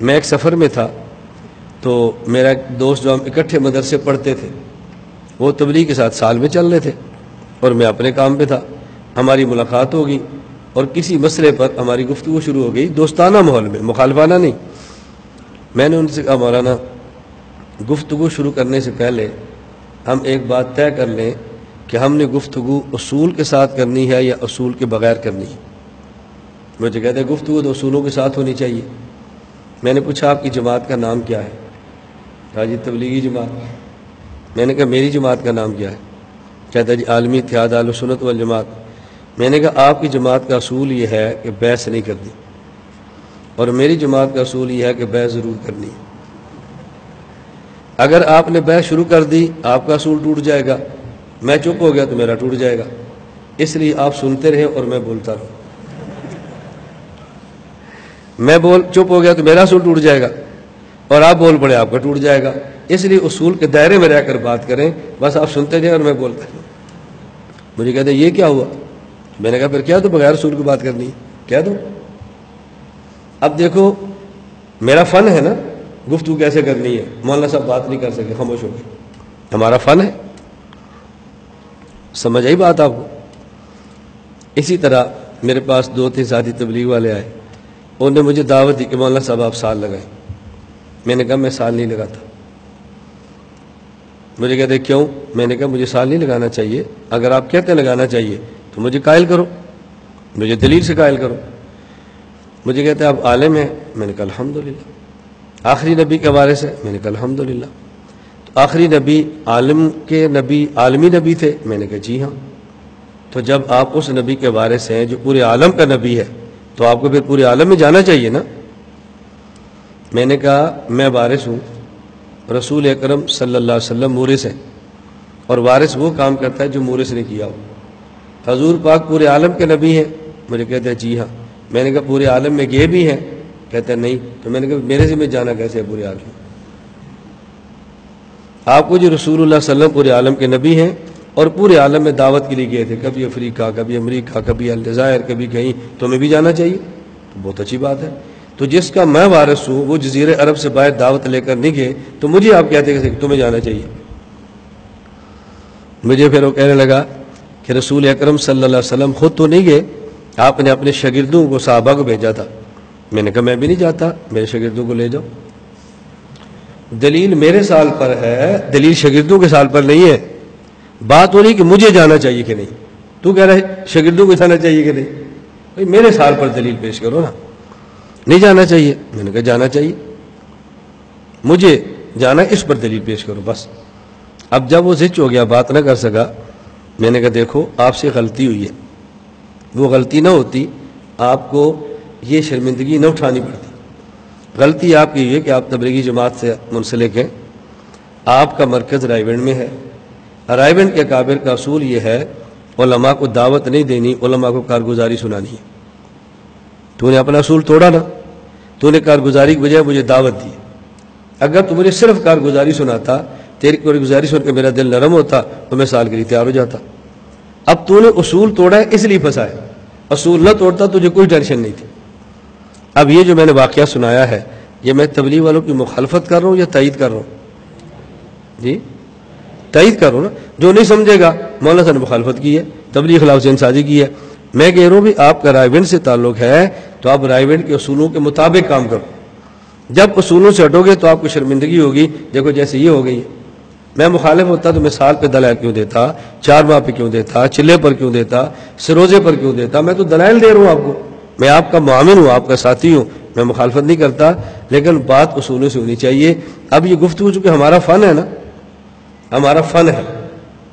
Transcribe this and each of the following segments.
میں ایک سفر میں تھا، تو میرا ایک دوست جو ہم اکٹھے مدرسے پڑھتے تھے، وہ تبلیغ کے ساتھ سال میں چل رہے تھے اور میں اپنے کام پہ تھا۔ ہماری ملاقات ہوگی اور کسی مسئلے پر ہماری گفتگو شروع ہو گئی، دوستانہ ماحول میں، مخالفانہ نہیں۔ میں نے ان سے کہا، مولانا، گفتگو شروع کرنے سے پہلے ہم ایک بات طے کر لیں کہ ہم نے گفتگو اصول کے ساتھ کرنی ہے یا اصول کے بغیر کرنی ہے۔ مجھے کہتے ہیں، گفتگو تو اصولوں کے ساتھ ہونی چاہیے۔ میں نے پوچھا آپ کی جماعت کا نام کیا ہے؟ کہا جی تبلیغی جماعت۔ میں نے کہا میری جماعت کا نام کیا ہے؟ کہتا جی عالمی اتحاد عالم سنت والجماعت۔ میں نے کہا آپ کی جماعت کا اصول یہ ہے کہ بحث نہیں کرنی۔ اور میری جماعت کا اصول یہ ہے کہ بحث ضرور کرنی۔ اگر آپ نے بحث شروع کر دی، آپ کا اصول ٹوٹ جائے گا۔ میں چپ ہو گیا تو میرا ٹوٹ جائے گا۔ اس لیے آپ سنتے رہے اور میں بولتا رہوں۔ میں بول چپ ہو گیا تو میرا اصول ٹوٹ جائے گا۔ اور آپ بول پڑے آپ کا ٹوٹ جائے گا۔ اس لیے اصول کے دائرے میں رہ کر بات کریں، بس آپ سنتے جائیں اور میں بولتا رہوں مجھے کہتے ہیں، یہ کیا ہوا؟ میں نے کہا، پھر کیا تو بغیر اصول کی بات کرنی ہے؟ کہہ دو اب دیکھو، میرا فن ہے نا، گفتگو کیسے کرنی ہے؟ مولانا صاحب بات نہیں کر سکے، خاموش ہو گئے۔ ہمارا فن ہے۔ سمجھ آئی بات آپ کو؟ اسی طرح میرے پاس دو تین ساتھی تبلیغ والے آئے۔ انہوں نے مجھے دعوت دی کہ مولانا صاحب آپ سال لگائیں۔ میں نے کہا میں سال نہیں لگاتا۔ مجھے کہتے کیوں؟ میں نے کہا مجھے سال نہیں لگانا چاہیے۔ اگر آپ کہتے ہیں لگانا چاہیے تو مجھے قائل کرو۔ مجھے دلیل سے قائل کرو۔ مجھے کہتے ہیں آپ عالم ہیں۔ میں نے کہا الحمد للہ آخری نبی کے بارے سے میں نے کہا الحمد للہ تو آخری نبی عالم کے نبی عالمی نبی تھے۔ میں نے کہا جی ہاں۔ تو جب آپ اس نبی کے بارے سے ہیں جو پورے عالم کا نبی ہے تو آپ کو پھر پورے عالم میں جانا چاہیے نا؟ میں نے کہا، میں وارث ہوں۔ رسول اکرم صلی اللہ علیہ وسلم مورث ہے اور وارث وہ کام کرتا ہے جو مورث نے کیا ہو۔ حضور پاک پورے عالم کے نبی ہیں۔ مجھے کہتے ہیں جی ہاں۔ میں نے کہا، پورے عالم میں یہ بھی ہیں۔ کہتے ہیں، نہیں۔ تو میں نے کہا، میرے سے میں جانا کیسے ہے پورے عالم؟ آپ کو جو رسول اللہ علیہ وسلم پورے عالم کے نبی ہیں اور پورے عالم میں دعوت کے لیے گئے تھے، کبھی افریقہ، کبھی امریکہ، کبھی الجزائر، کبھی کہیں، تو ہمیں بھی جانا چاہیے۔ تو بہت اچھی بات ہے۔ تو جس کا میں وارث ہوں، وہ جزیر عرب سے باہر دعوت لے کر نہیں گئے، تو مجھے آپ کہتے کہ تمہیں جانا چاہیے۔ مجھے پھر وہ کہنے لگا کہ رسول اکرم صلی اللہ علیہ وسلم خود تو نہیں گئے، آپ نے اپنے شاگردوں کو صحابہ کو بھیجا تھا۔ میں نے کہا میں بھی نہیں جاتا، میرے شاگردوں کو لے جاؤ۔ دلیل میرے سال پر ہے، دلیل شاگردوں کے سال پر نہیں ہے۔ بات ہو رہی کہ مجھے جانا چاہیے کہ نہیں۔ تو کہہ رہے شاگردوں کو جانا چاہیے کہ نہیں؟ بھائی، میرے سال پر دلیل پیش کرو نا۔ نہیں جانا چاہیے۔ میں نے کہا، جانا چاہیے۔ مجھے جانا اس پر دلیل پیش کرو، بس۔ اب جب وہ زچ ہو گیا، بات نہ کر سکا، میں نے کہا، دیکھو، آپ سے غلطی ہوئی ہے۔ وہ غلطی نہ ہوتی، آپ کو یہ شرمندگی نہ اٹھانی پڑتی۔ غلطی آپ کی ہے کہ آپ تبلیغی جماعت سے منسلک ہیں۔ آپ کا مرکز رائے میں ہے۔ رائے کے کابر کا اصول یہ ہے، علماء کو دعوت نہیں دینی، علماء کو کارگزاری سنانی ہے۔ تو نے اپنا اصول توڑا نا، تو نے کارگزاری کی بجائے مجھے دعوت دی۔ اگر تو مجھے صرف کارگزاری سناتا، تیری کارگزاری سن کے میرا دل نرم ہوتا، تو میں سال کے لیے تیار ہو جاتا۔ اب تو نے اصول توڑا ہے، اس لیے پھنسا ہے اصول نہ توڑتا، تجھے کوئی ٹینشن نہیں تھی۔ اب یہ جو میں نے واقعہ سنایا ہے، یہ میں تبلیغ والوں کی مخالفت کر رہا ہوں یا تائید کر رہا ہوں؟ جی؟ تائید کر رہا ہوں نا، جو نہیں سمجھے گا، مولانا صاحب نے مخالفت کی ہے، تبلیغ خلاف سے سازی کی ہے۔ میں کہہ رہا ہوں بھی آپ کا رائے سے تعلق ہے، تو آپ رائے کے اصولوں کے مطابق کام کرو۔ جب اصولوں سے ہٹو گے تو آپ کو شرمندگی ہوگی، دیکھو جیسے یہ ہو گئی۔ ہے میں مخالف ہوتا تو میں سال پہ دلائل کیوں دیتا، چار ماہ پہ کیوں دیتا، چلے پر کیوں دیتا، سروزے پر کیوں دیتا، میں تو دلائل دے رہا ہوں آپ کو۔ میں آپ کا معامن ہوں، آپ کا ساتھی ہوں، میں مخالفت نہیں کرتا، لیکن بات اصولوں سے ہونی چاہیے۔ اب یہ گفتگو چونکہ ہمارا فن ہے نا ہمارا فن ہے۔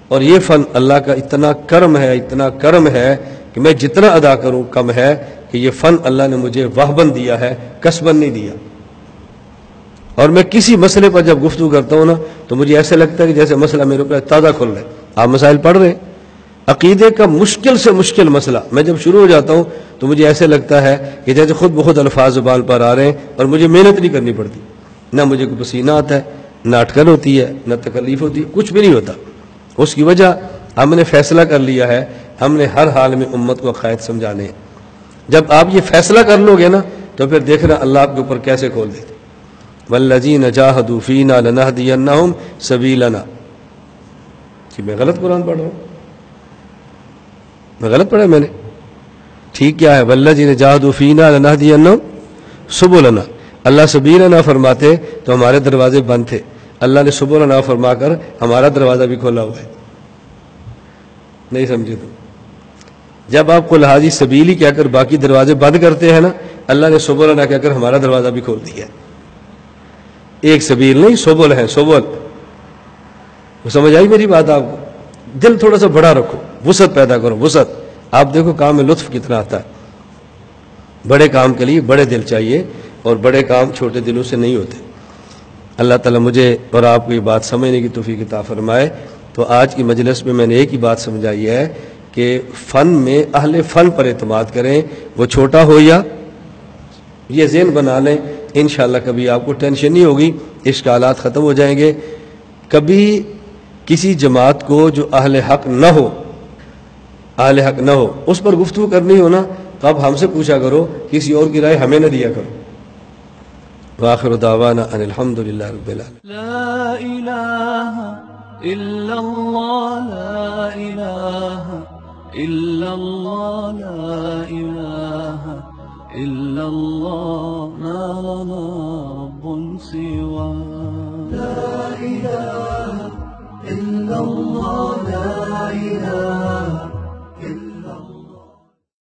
اور یہ فن اللہ کا اتنا کرم ہے، اتنا کرم ہے کہ میں جتنا ادا کروں کم ہے کہ یہ فن اللہ نے مجھے واہبن دیا ہے، کسبن نہیں دیا۔ اور میں کسی مسئلے پر جب گفتگو کرتا ہوں نا، تو مجھے ایسا لگتا ہے کہ جیسے مسئلہ میرے اوپر تازہ کھل رہا ہے۔ آپ مسائل پڑھ رہے ہیں۔ عقیدے کا مشکل سے مشکل مسئلہ۔ میں جب شروع ہو جاتا ہوں، تو مجھے ایسے لگتا ہے کہ جیسے خود بخود الفاظ زبان پر آ رہے ہیں اور مجھے محنت نہیں کرنی پڑتی۔ نہ مجھے کوئی پسینہ آتا ہے۔ نہ اٹکن ہوتی ہے، نہ تکلیف ہوتی ہے کچھ بھی نہیں ہوتا۔ اس کی وجہ ہم نے فیصلہ کر لیا ہے، ہم نے ہر حال میں امت کو قائد سمجھانے۔ ہیں جب آپ یہ فیصلہ کر لو گے نا، تو پھر دیکھنا اللہ آپ کے اوپر کیسے کھول دیتے۔ ولجی نجاہدو فینا سبیلنا کہ جی، میں غلط قرآن پڑھ رہا ہوں۔ میں غلط پڑھا میں نے؟ ٹھیک کیا ہے۔ ولجی نجاہدو فینا لنہدینہم سبولنا اللہ سبیلنا فرماتے تو ہمارے دروازے بند تھے۔ اللہ نے سبولنا فرما کر ہمارا دروازہ بھی کھولا ہوا ہے۔ نہیں سمجھے تو۔ جب آپ کو لحاظی سبیلی کہہ کر باقی دروازے بند کرتے ہیں نا، اللہ نے سبولنا کہہ کر ہمارا دروازہ بھی کھول دیا۔ ایک سبیل نہیں سوبل ہے سوبل وہ سمجھ آئی میری بات آپ کو؟ دل تھوڑا سا بڑا رکھو، وسعت پیدا کرو، وسعت۔ آپ دیکھو کام میں لطف کتنا آتا ہے۔ بڑے کام کے لیے بڑے دل چاہیے اور بڑے کام چھوٹے دلوں سے نہیں ہوتے۔ اللہ تعالیٰ مجھے اور آپ کو یہ بات سمجھنے کی توفیق عطا فرمائے۔ تو آج کی مجلس میں میں نے ایک ہی بات سمجھائی ہے کہ فن میں اہل فن پر اعتماد کریں، وہ چھوٹا ہو یا یہ ذہن بنا لیں، انشاءاللہ کبھی آپ کو ٹینشن نہیں ہوگی، اشکالات ختم ہو جائیں گے۔ کبھی کسی جماعت کو جو اہل حق نہ ہو، اہل حق نہ ہو، اس پر گفتگو کرنی ہو نا، تو آپ ہم سے پوچھا کرو، کسی اور کی رائے ہمیں نہ دیا کرو۔ وآخر دعوانا أن الحمد للہ رب العالمین لا إله إلا الله لا إله إلا الله لا إله إلا الله ما لنا رب سوى لا إله إلا الله لا إله